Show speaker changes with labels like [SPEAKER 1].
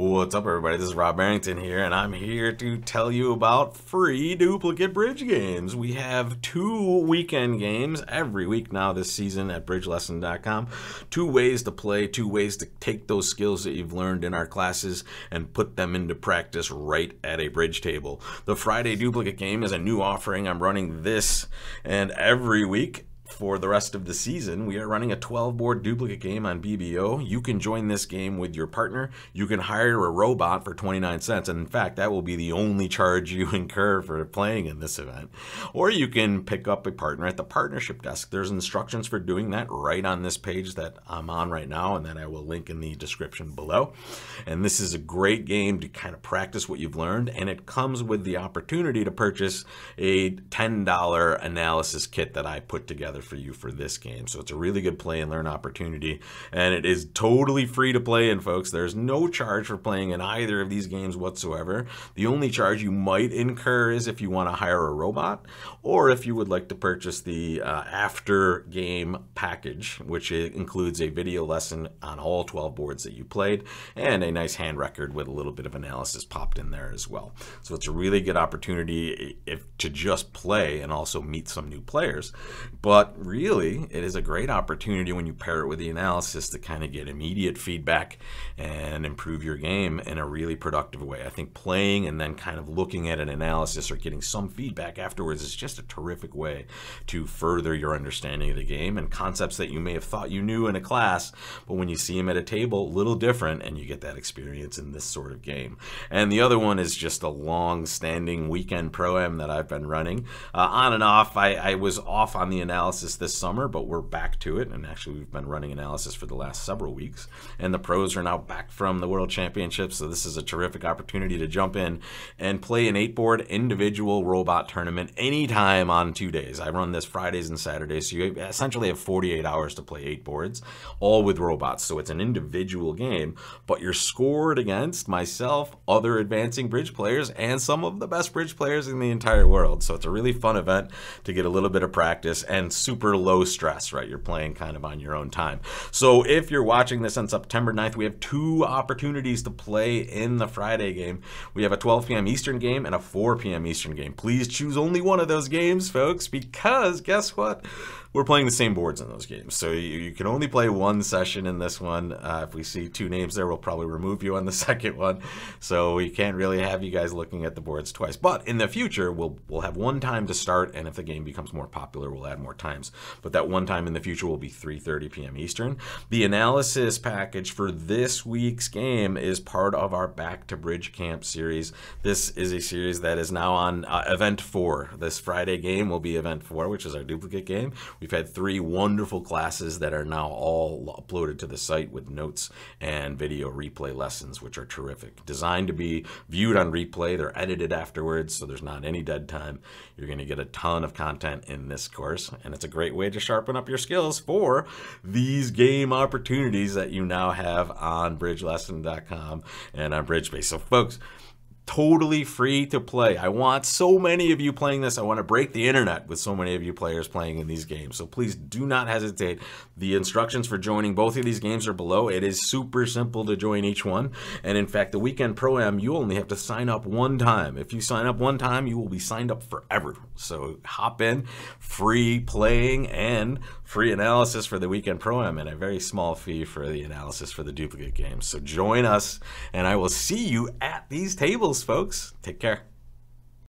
[SPEAKER 1] What's up, everybody? This is Rob Barrington here, and I'm here to tell you about free duplicate bridge games. We have two weekend games every week now this season at bridgelesson.com. Two ways to play, two ways to take those skills that you've learned in our classes and put them into practice right at a bridge table. The Friday duplicate game is a new offering. I'm running this and every week for the rest of the season, we are running a 12 board duplicate game on BBO. You can join this game with your partner. You can hire a robot for 29 cents. And in fact, that will be the only charge you incur for playing in this event. Or you can pick up a partner at the partnership desk. There's instructions for doing that right on this page that I'm on right now, and that I will link in the description below. And this is a great game to kind of practice what you've learned. And it comes with the opportunity to purchase a $10 analysis kit that I put together together for you for this game. So it's a really good play and learn opportunity. And it is totally free to play in, folks. There's no charge for playing in either of these games whatsoever. The only charge you might incur is if you want to hire a robot or if you would like to purchase the uh, after game package, which includes a video lesson on all 12 boards that you played and a nice hand record with a little bit of analysis popped in there as well. So it's a really good opportunity if, to just play and also meet some new players. But but really, it is a great opportunity when you pair it with the analysis to kind of get immediate feedback and improve your game in a really productive way. I think playing and then kind of looking at an analysis or getting some feedback afterwards is just a terrific way to further your understanding of the game and concepts that you may have thought you knew in a class, but when you see them at a table, little different, and you get that experience in this sort of game. And the other one is just a long-standing weekend pro-am that I've been running. Uh, on and off, I, I was off on the analysis analysis this summer, but we're back to it. And actually, we've been running analysis for the last several weeks. And the pros are now back from the World Championships. So this is a terrific opportunity to jump in and play an eight board individual robot tournament anytime on two days. I run this Fridays and Saturdays. So you essentially have 48 hours to play eight boards, all with robots. So it's an individual game, but you're scored against myself, other advancing bridge players, and some of the best bridge players in the entire world. So it's a really fun event to get a little bit of practice and super low stress, right? You're playing kind of on your own time. So if you're watching this on September 9th, we have two opportunities to play in the Friday game. We have a 12 p.m. Eastern game and a 4 p.m. Eastern game. Please choose only one of those games, folks, because guess what? We're playing the same boards in those games. So you, you can only play one session in this one. Uh, if we see two names there, we'll probably remove you on the second one. So we can't really have you guys looking at the boards twice. But in the future, we'll we'll have one time to start, and if the game becomes more popular, we'll add more times. But that one time in the future will be 3:30 p.m. Eastern. The analysis package for this week's game is part of our Back to Bridge Camp series. This is a series that is now on uh, Event 4. This Friday game will be Event 4, which is our duplicate game. We've had three wonderful classes that are now all uploaded to the site with notes and video replay lessons, which are terrific. Designed to be viewed on replay, they're edited afterwards, so there's not any dead time. You're going to get a ton of content in this course, and it's a great way to sharpen up your skills for these game opportunities that you now have on bridgelesson.com and on BridgeBase. So, folks, totally free to play. I want so many of you playing this. I want to break the internet with so many of you players playing in these games. So please do not hesitate. The instructions for joining both of these games are below. It is super simple to join each one. And in fact, the Weekend Pro-Am, you only have to sign up one time. If you sign up one time, you will be signed up forever. So hop in, free playing and free analysis for the Weekend Pro-Am and a very small fee for the analysis for the duplicate games. So join us and I will see you at these tables folks. Take care.